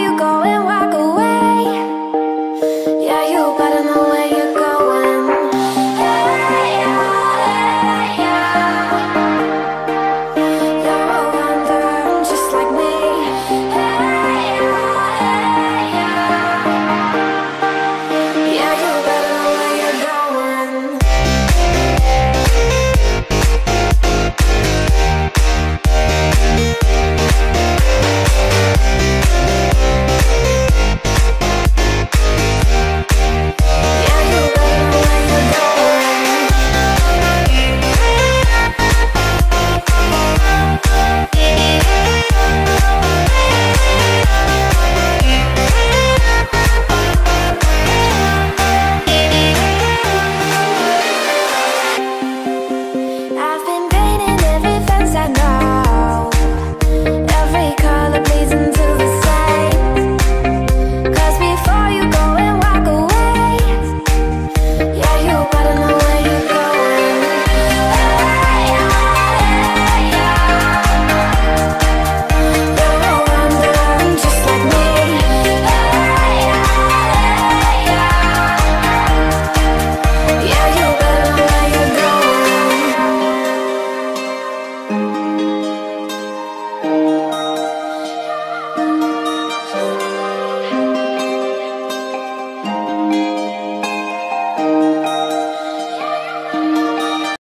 you going? Why